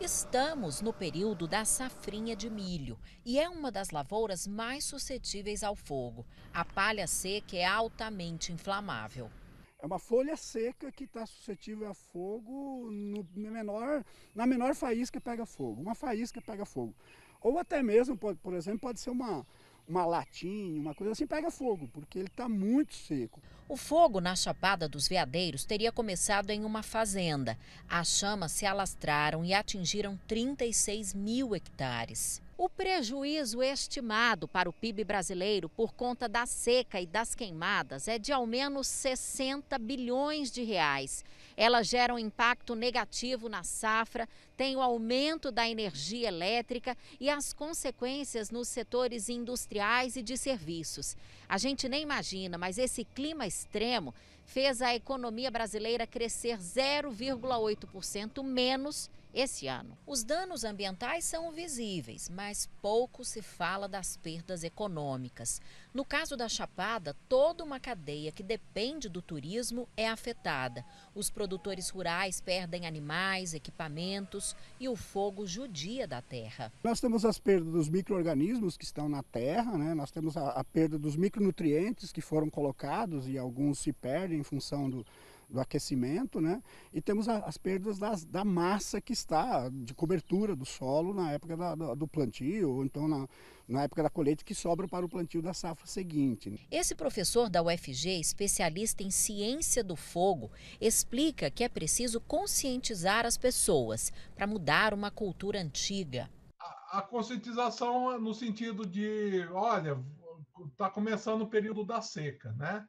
Estamos no período da safrinha de milho e é uma das lavouras mais suscetíveis ao fogo. A palha seca é altamente inflamável. É uma folha seca que está suscetível a fogo no menor, na menor faísca pega fogo. Uma faísca pega fogo. Ou até mesmo, por exemplo, pode ser uma, uma latinha, uma coisa assim, pega fogo, porque ele está muito seco. O fogo na Chapada dos Veadeiros teria começado em uma fazenda. As chamas se alastraram e atingiram 36 mil hectares. O prejuízo estimado para o PIB brasileiro por conta da seca e das queimadas é de ao menos 60 bilhões de reais. Elas geram impacto negativo na safra, tem o aumento da energia elétrica e as consequências nos setores industriais e de serviços. A gente nem imagina, mas esse clima extremo fez a economia brasileira crescer 0,8% menos esse ano. Os danos ambientais são visíveis, mas pouco se fala das perdas econômicas. No caso da Chapada, toda uma cadeia que depende do turismo é afetada. Os produtores rurais perdem animais, equipamentos e o fogo judia da terra. Nós temos as perdas dos micro-organismos que estão na terra, né? nós temos a, a perda dos micronutrientes que foram colocados e alguns se perdem em função do, do aquecimento, né? E temos a, as perdas das, da massa que está de cobertura do solo na época da, do, do plantio, ou então na, na época da colheita que sobra para o plantio da safra seguinte. Esse professor da UFG, especialista em ciência do fogo, explica que é preciso conscientizar as pessoas para mudar uma cultura antiga. A, a conscientização no sentido de, olha, está começando o período da seca, né?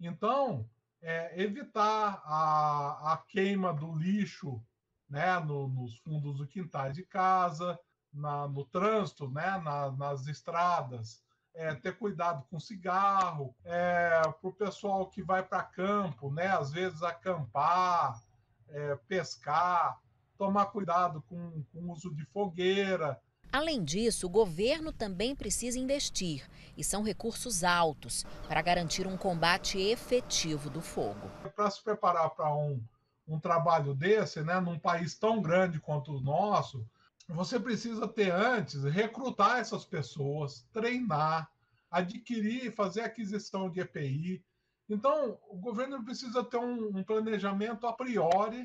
Então, é, evitar a, a, queima do lixo né, no, nos fundos do quintal de casa, na, no trânsito, né, na, nas estradas, é, ter cuidado com cigarro, é, para o pessoal que vai para campo, né, às vezes acampar, é, pescar, tomar cuidado com, com o uso de fogueira, Além disso, o governo também precisa investir, e são recursos altos, para garantir um combate efetivo do fogo. Para se preparar para um, um trabalho desse, né, num país tão grande quanto o nosso, você precisa ter antes, recrutar essas pessoas, treinar, adquirir, fazer aquisição de EPI. Então, o governo precisa ter um, um planejamento a priori